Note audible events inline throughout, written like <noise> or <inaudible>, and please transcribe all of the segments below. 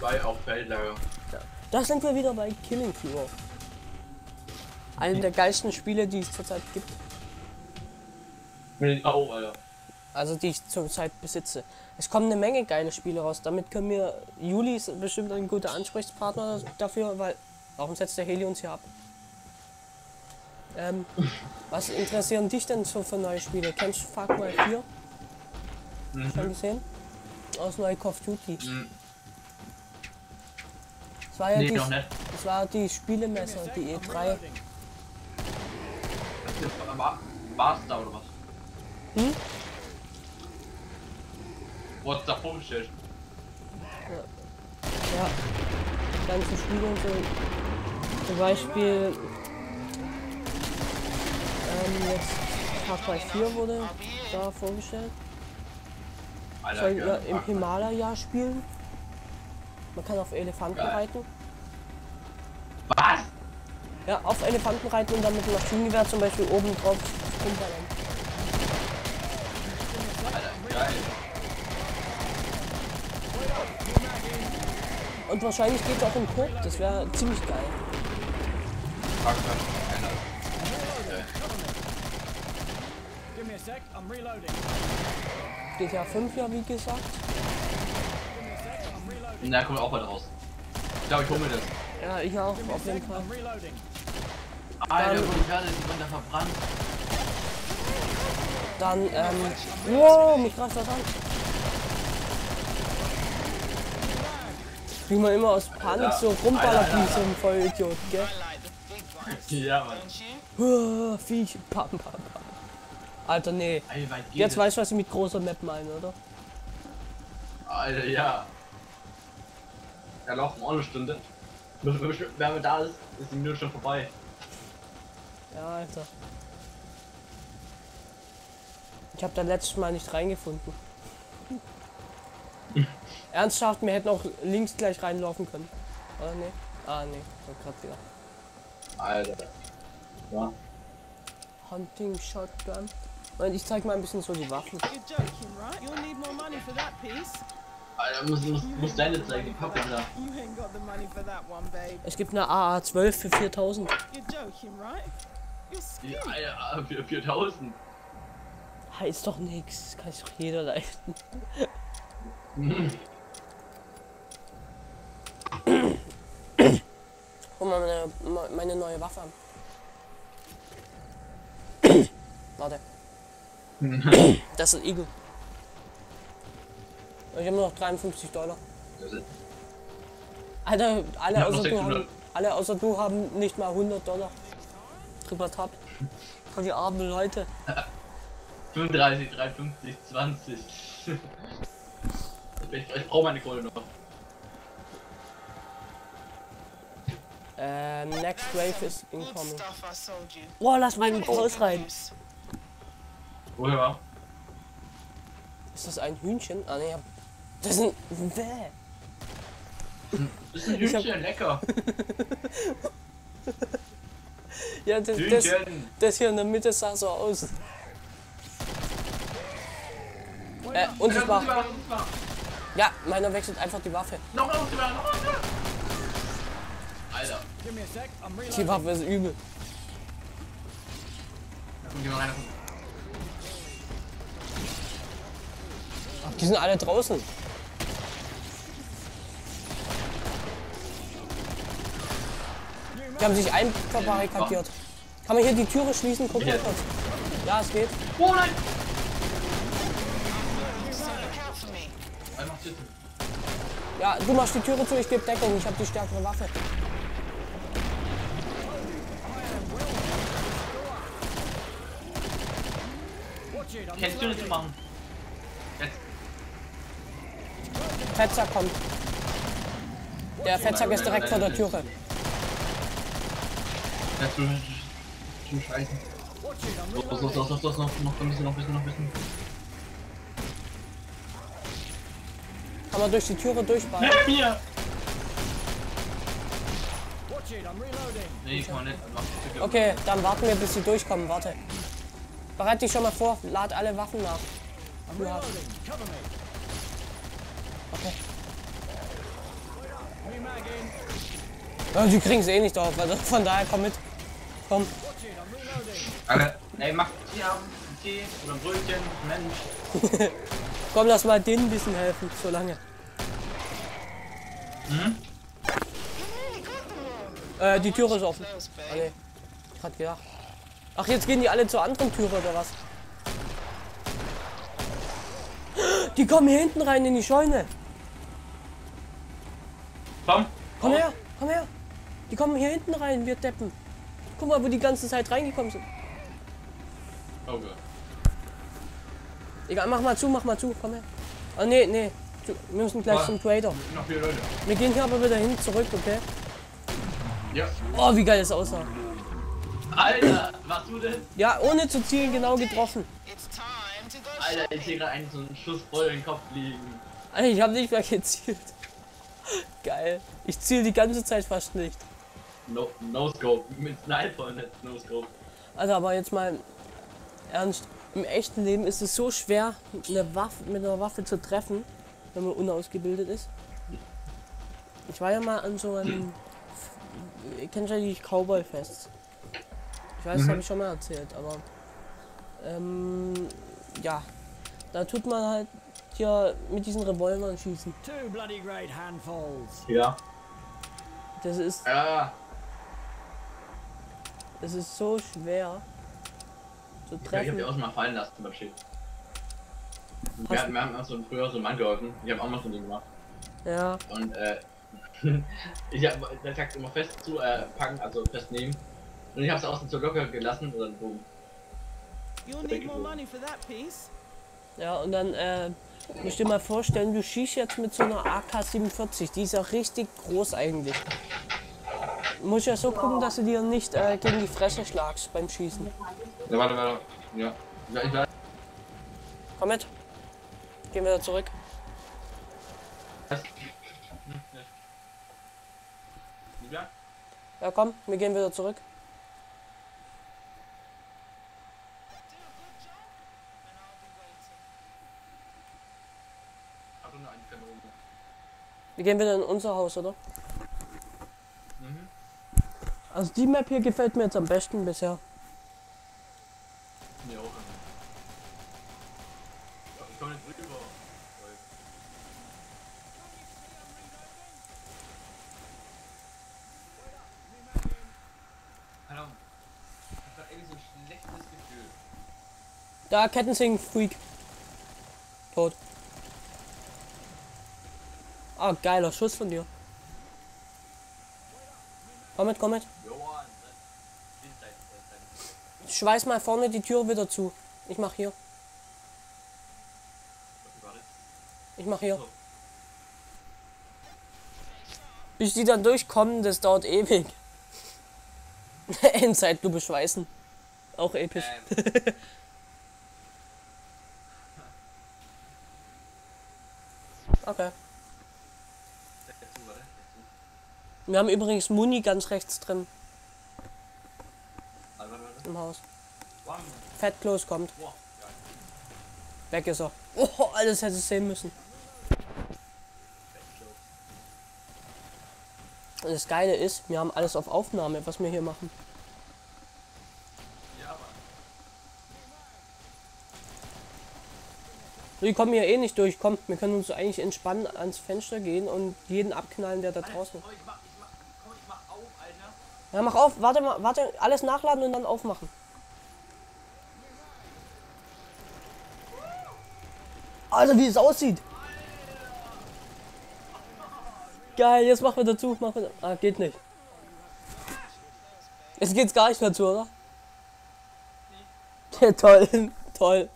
2 auf Feldlager. Da sind wir wieder bei Killing Floor. Einem der geilsten Spiele, die es zurzeit gibt. Oh, Alter. Also die ich zurzeit besitze. Es kommen eine Menge geile Spiele raus. Damit können wir. Juli ist bestimmt ein guter Ansprechpartner dafür, weil. Warum setzt der Heli uns hier ab? Ähm, <laughs> was interessieren dich denn so für neue Spiele? Kennst du Far Cry 4? Schon gesehen? Aus neue Call of Duty. Mhm. Das war ja Nee, die, noch nicht. das war die Spielemesse, die E E3. War, war's da oder was? Hm? Hat's da vorgestellt? Ja, ganze Spiele und so. Zum Beispiel ähm, jetzt Far Cry 4 wurde da vorgestellt. Soll ja im Himalaya spielen. Man kann auf Elefanten Geil. reiten. Was? Ja, auf Elefanten reiten und dann mit dem Maschinengewehr zum Beispiel oben drauf rumballern. Und wahrscheinlich geht es auch im Coop, das wäre ziemlich geil. Fuck, fuck, keiner. Give me a sec, I'm reloading. GTA 5 ja, wie gesagt. Na, kommt auch bald raus. Ich glaube, ich hol mir das. Ja, ich auch, auf jeden Fall. Alter, Dann- wo die Pferde, wurden da verbrannt. Dann, ähm, wow, mich greift das an. Wie man immer aus Panik so rumballert wie so ein Vollidiot, gell? <laughs> Ja, Mann. Huah, Viech, pam, pam, pam. Alter, nee. Jetzt weißt du, was ich mit großer Map meine, oder? Alter, ja. Ja, laufen auch eine Stunde. Wenn wir da ist, ist die Minute schon vorbei. Ja, Alter. Ich habe da letztes Mal nicht reingefunden. <laughs> Ernsthaft, wir hätten auch links gleich reinlaufen können. Oder nee? Ah, nee, war grad wieder. Alter. Ja. Hunting Shotgun. Und ich zeig mal ein bisschen so die Waffen. You're joking, right? You'll need more money for that piece. Alter, muss, muss, muss deine zeigen, Pappe da. Es gibt eine AA12 für 4000. You're joking, right? You're Die. Alter, für 4000. Heißt doch nichts, kann sich doch jeder leisten. <laughs> Guck mal meine, meine neue Waffe an. <laughs> Warte. <laughs> Das ist Eagle. Ich habe nur noch 53 Dollar. Alter, alle außer du 600. haben, alle außer du haben nicht mal 100 Dollar. Drüber tab. Von die armen Leute. 35, 53, 20. ich ich brauche meine Kohle noch. Ähm, next wave is incoming. Boah, lass meinen Haus rein. Woher war? Ist das ein Hühnchen? Ah ne, das ist ein Bäh. Das ist ein Ich hab- Hühnchen, lecker. <laughs> Ja, das, das, Hühnchen. das hier in der Mitte sah so aus. Äh, und ich mach. Noch, noch, Ja, meiner wechselt einfach die Waffe. noch, noch, noch, noch. Alter. Give me a sec, I'm Die. Waffe ist übel. Die sind alle draußen. Die haben sich ein verbarrikadiert. Kann man hier die Türe schließen? Guck mal Ja. kurz. Ja, es geht. Oh nein! Ja, du machst die Türe zu, ich gebe Deckung. Ich habe die stärkere Waffe. Kennst du reloading. machen? Jetzt. Fetzer kommt. Der Fetzer ist direkt vor der Türe. Jetzt du. Du Scheiße. Watch it, I'm Los, los, reloading. los, los, los, noch, noch ein bisschen, noch ein bisschen, noch ein bisschen. Kann man durch die Türe durchballern. Help mir! Watch it, I'm reloading. Nee, kann man nicht. Okay, dann warten wir, bis sie durchkommen. Warte. Bereit dich schon mal vor. Lad alle Waffen nach. Ja. Okay. Ja, die kriegen es eh nicht drauf, also von daher komm mit. Komm. Alter, ey, mach Tee auf, Tee oder ein Brötchen, Mensch. <laughs> Komm, lass mal denen ein bisschen helfen, so lange. Mhm. Äh, die Tür ist offen. Babe. nee. Ich hab gedacht. Ach, jetzt gehen die alle zur anderen Türe oder was? <gasps> Die kommen hier hinten rein in die Scheune. Komm. Komm her, komm her. Die kommen hier hinten rein, wir deppen. Guck mal, wo die ganze Zeit reingekommen sind. Oh Gott. Egal, mach mal zu, mach mal zu, komm her. Oh nee, nee. Zu- Wir müssen gleich Ah. zum Trader. Noch vier Leute. Wir gehen hier aber wieder hin zurück, okay? Ja. Oh, wie geil das aussah. Alter, was du denn? Ja, ohne zu zielen genau getroffen. Alter, ich sehe gerade einen so einen Schuss voll in den Kopf liegen. Alter, ich habe nicht mehr gezielt. <laughs> Geil. Ich ziele die ganze Zeit fast nicht. No, no Scope. Mit Sniper und nicht No Scope. Also aber jetzt mal ernst. Im echten Leben ist es so schwer, eine Waffe, mit einer Waffe zu treffen, wenn man unausgebildet ist. Ich war ja mal an so einem. Ihr kennt ja die Cowboy-Fests. Ich weiß, das habe ich schon mal erzählt, aber. Ähm, ja. Da tut man halt hier mit diesen Revolvern schießen. Two bloody great handfuls. Ja. Das ist, Ja. Das ist so schwer zu Ich hab treffen. die auch schon mal fallen lassen beim Schild. Hast Wir, wir haben auch so früher so einen Mann geholfen. Ich habe auch mal so ein Ding gemacht. Ja. Und äh, <laughs> ich habe der sagt immer fest zu äh, packen, also festnehmen. Und ich habe es außen so locker gelassen und dann boom. You'll need more money for that piece. Ja, und dann äh, musst du dir mal vorstellen, du schießt jetzt mit so einer AK-47. Die ist ja richtig groß eigentlich. Musst ja so gucken, dass du dir nicht äh, gegen die Fresse schlagst beim Schießen. Ja, warte, warte. Ja. Ja, ich weiß. Komm mit. Gehen wir da zurück. Ja. Komm, wir gehen wieder zurück. Wir gehen wieder in unser Haus, oder? Also die Map hier gefällt mir jetzt am besten bisher. Nee, auch nicht. Ich komm nicht rüber. Ahnung. Ich hab irgendwie so ein schlechtes Gefühl. Da, Kettensing, Freak. Tot. Ah, geiler Schuss von dir. Komm mit, komm mit. Schweiß mal vorne die Tür wieder zu. Ich mach hier. Ich mach hier. Bis die dann durchkommen, das dauert ewig. <laughs> Endzeitlupe schweißen. Auch episch. Ähm. <laughs> Okay. Jetzt zu, warte. Jetzt zu. Wir haben übrigens Muni ganz rechts drin im Haus. Fat Close kommt. Weg ist er. <laughs> Oh, alles hätte es sehen müssen. Das Geile ist, wir haben alles auf Aufnahme, was wir hier machen. Die kommen hier eh nicht durch. Komm, wir können uns eigentlich entspannen ans Fenster gehen und jeden abknallen, der da draußen ist. Komm, ich mach, ich mach, komm, ich mach auf, Alter. Ja, mach auf. Warte mal, warte. Alles nachladen und dann aufmachen. Alter, wie es aussieht. Geil, jetzt machen wir dazu. Machen wir ah, geht nicht. Jetzt geht's gar nicht mehr zu, oder? Ja, toll, <laughs> toll.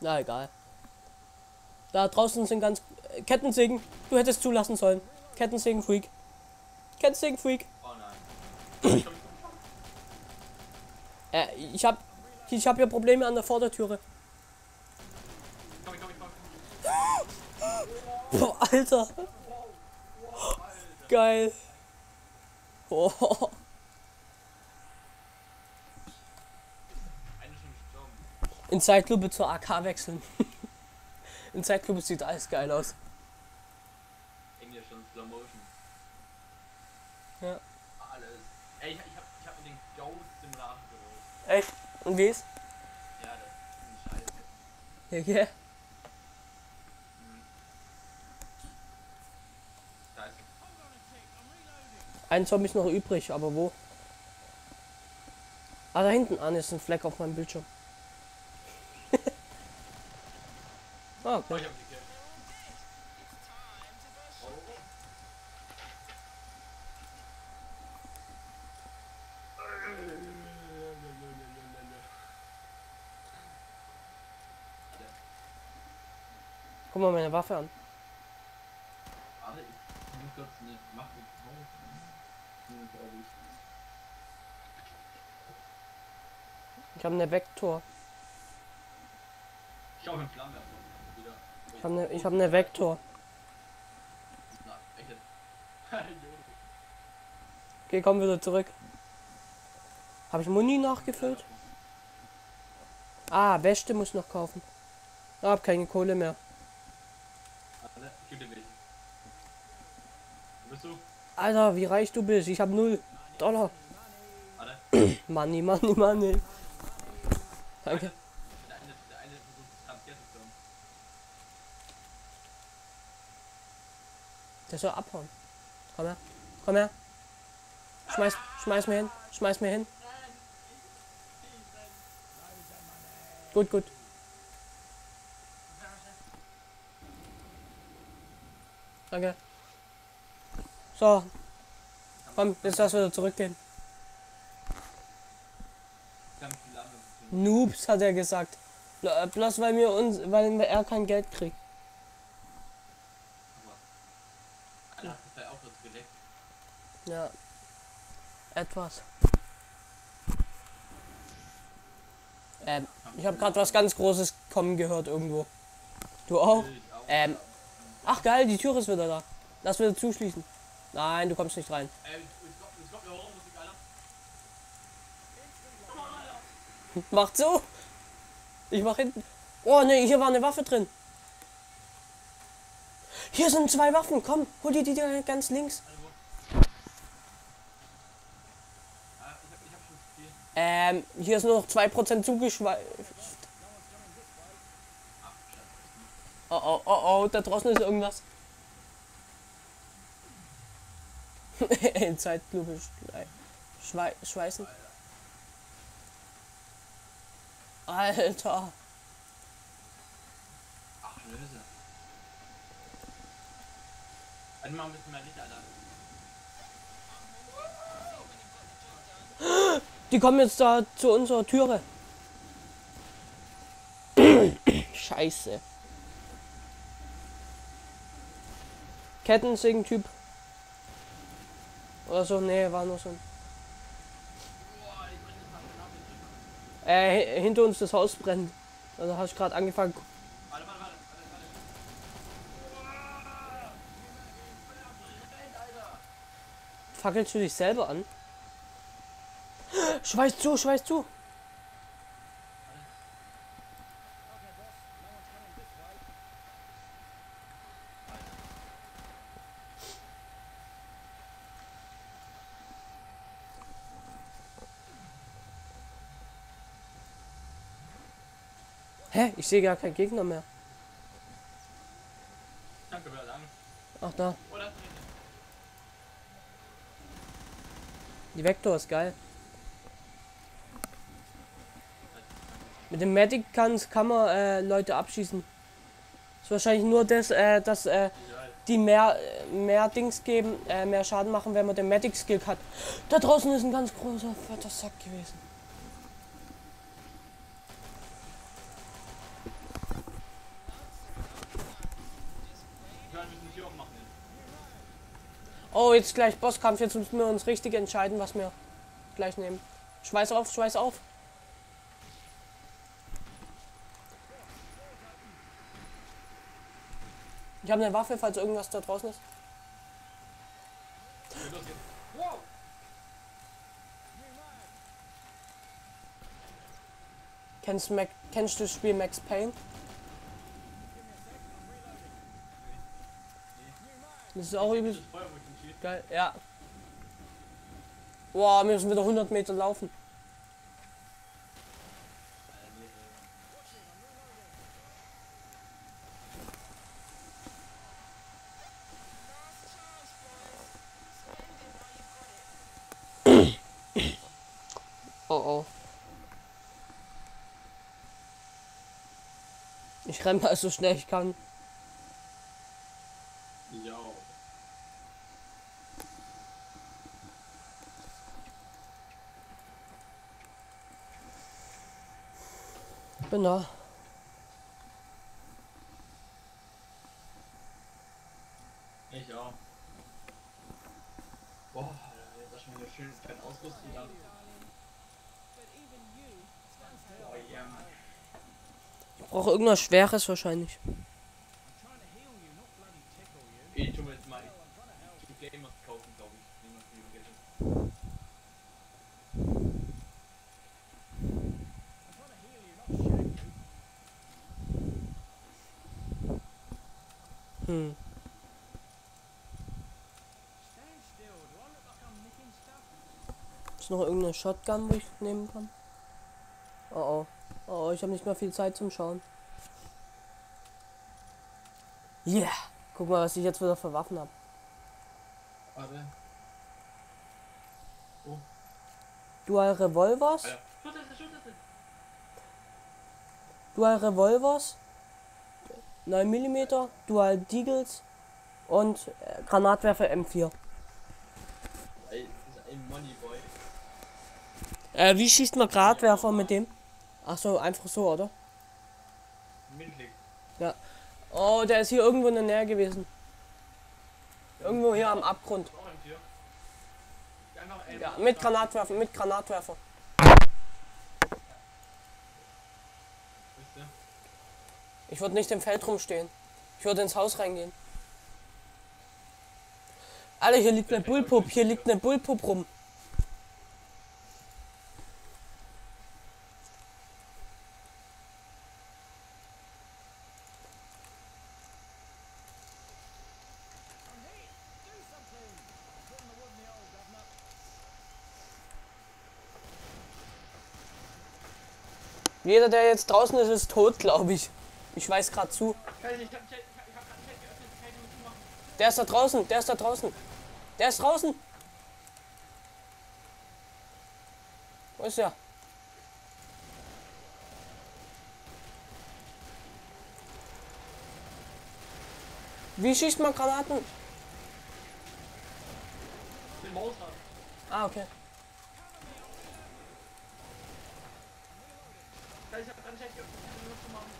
Na egal. Da draußen sind ganz äh, Kettensägen. Du hättest zulassen sollen. Kettensägen Freak. Kettensägen Freak. Oh nein. Äh, ich hab ich hab hier Probleme an der Vordertüre. Komm, komm, komm. Boah, Alter. Geil. Oh. In Zeitlupe zur AK wechseln. <laughs> In Zeitlupe sieht alles geil aus. Ja. Alles. Ey, ich, ich hab, ich hab mir den Ghost Simulator geholt. Echt? Und wie ist? Ja, das ist ein Scheiß. Ja. Da ist Ein Zombie ist noch übrig, aber wo? Ah, da hinten an ist ein Fleck auf meinem Bildschirm. <laughs> ah, okay. ich hab die Kill. Oh, oh. Guck mal meine Waffe an. Ich muss kurz eine. Hm, glaub ich. Habe eine Vektor. Flammenwerfer. Ich habe eine, ich habe eine Vektor. Jetzt. Jodo. <laughs> Okay, komm wieder zurück. Habe ich Muni nachgefüllt? Ah, Wäsche muss ich noch kaufen. Ich hab keine Kohle mehr. Warte, ich geb dir Weg. Wo bist du? Alter, wie reich du bist. Ich habe null Dollar. Warte. Money, money, money. Danke. Der soll abhauen. Komm her. Komm her. Schmeiß, schmeiß mir hin. Schmeiß mir hin. Gut, gut. Danke. So. Komm, jetzt lass wieder zurückgehen. Noobs, hat er gesagt. Bl- Bloß weil wir uns, weil er kein Geld kriegt. Das. Ja. Etwas. Ähm, ich habe gerade was ganz Großes kommen gehört irgendwo. Du auch. Ähm. Ach geil, die Tür ist wieder da. Lass wieder zuschließen. Nein, du kommst nicht rein. Ey, ich glaub, ich. <laughs> Mach zu! Ich mach hinten. Oh ne, hier war eine Waffe drin. Hier sind zwei Waffen. Komm, hol dir die da ganz links. Viel. Ähm, hier ist nur noch 2% zugeschweißt. Ach, scheiße. Oh oh oh oh, da draußen ist irgendwas. <laughs> In Zeitlupe schwei schweißen. Alter. Ach, Schlöse. Halt mal ein bisschen mehr Licht, Alter. Die kommen jetzt da zu unserer Türe. <coughs> Scheiße. Kettensägen-Typ. Oder so, nee, war nur so ein. Äh, hi- hinter uns das Haus brennt. Also hast du gerade angefangen. Warte, warte, warte. Fackelst du dich selber an? <gasps> Schweiß zu, schweiß zu. Hä? Ich sehe gar keinen Gegner mehr. Danke. Ach da. Oder? Die Vektor ist geil. Mit dem Medic kann's, kann man äh, Leute abschießen. Ist wahrscheinlich nur das, äh, dass äh, die mehr, mehr Dings geben, äh, mehr Schaden machen, wenn man den Medic Skill hat. Da draußen ist ein ganz großer fetter Sack gewesen. Wir müssen die Tür aufmachen. Oh, jetzt gleich Bosskampf. Jetzt müssen wir uns richtig entscheiden, was wir gleich nehmen. Schweiß auf, Schweiß auf. Ich habe eine Waffe, falls irgendwas da draußen ist. Kennst, Mac, kennst du das Spiel Max Payne? Das ist auch übelst geil. Ja. Boah, wir müssen wieder 100 Meter laufen. Oh oh. Ich renne mal so schnell ich kann. Ja. Da. Ich auch. Boah, Alter, jetzt ist schon wieder schön fett ausrüsten dann. Mann. Ich brauche irgendwas Schweres wahrscheinlich. Ich tu mir jetzt mal die Gamers kaufen, glaube ich. Nehmen wir für die Geld. Hm. Ist noch irgendeine Shotgun, wo ich nehmen kann? Oh oh. Oh, oh, ich habe nicht mehr viel Zeit zum Schauen. Yeah! Guck mal, was ich jetzt wieder für Waffen habe. Warte. Dual Revolvers, Schutz. Dual Revolvers, 9 mm, Dual Deagles und äh, Granatwerfer M4. Ey, das ist ein Moneyboy. Äh, wie schießt man Granatwerfer mit dem? Ach so, einfach so, oder? Mittelklick. Oh, der ist hier irgendwo in der Nähe gewesen. Irgendwo hier am Abgrund. Ja, mit Granatwerfer, mit Granatwerfer. Ich würde nicht im Feld rumstehen. Ich würde ins Haus reingehen. Alter, hier liegt eine Bullpup, hier liegt eine Bullpup rum. Jeder, der jetzt draußen ist, ist tot, glaube ich. Ich weiß gerade zu. Der ist da draußen, der ist da draußen. Der ist draußen. Wo ist er? Wie schießt man Granaten? Ah, okay. Scheiße, ich hab ich nicht machen.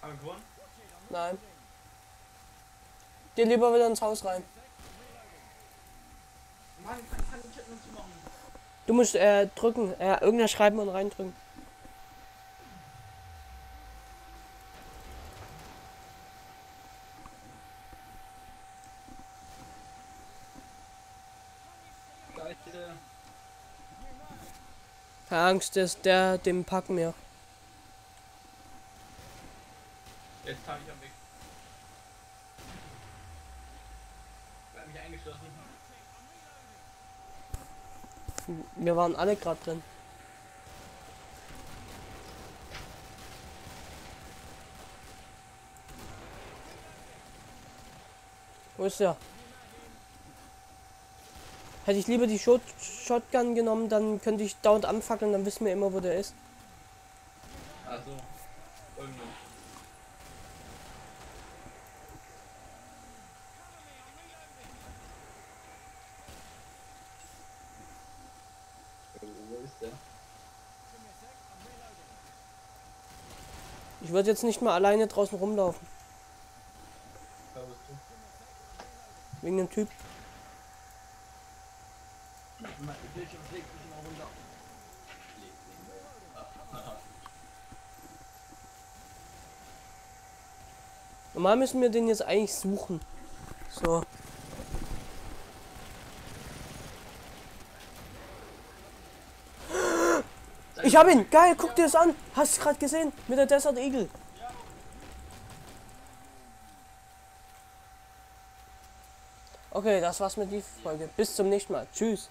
Haben wir gewonnen? Nein. Geh lieber wieder ins Haus rein. Mann, kann, Chat nur zumachen. Du musst äh, drücken, äh, irgendwer schreiben und reindrücken. Scheiße. Keine Angst, das, der, den packen wir. Jetzt habe ich am Weg. Ich hab mich eingeschlossen. Wir waren alle gerade drin. Wo ist der? Hätte ich lieber die Shot Shotgun genommen, dann könnte ich dauernd anfackeln, dann wissen wir immer, wo der ist. Also, irgendwann. Wo ist der? Ich würde jetzt nicht mal alleine draußen rumlaufen. Da bist du. Wegen dem Typ. Mein. Normal müssen wir den jetzt eigentlich suchen. So. Ich hab ihn! Geil, guck dir das an! Hast du gerade gesehen? Mit der Desert Eagle. Okay, das war's mit die Folge. Bis zum nächsten Mal. Tschüss.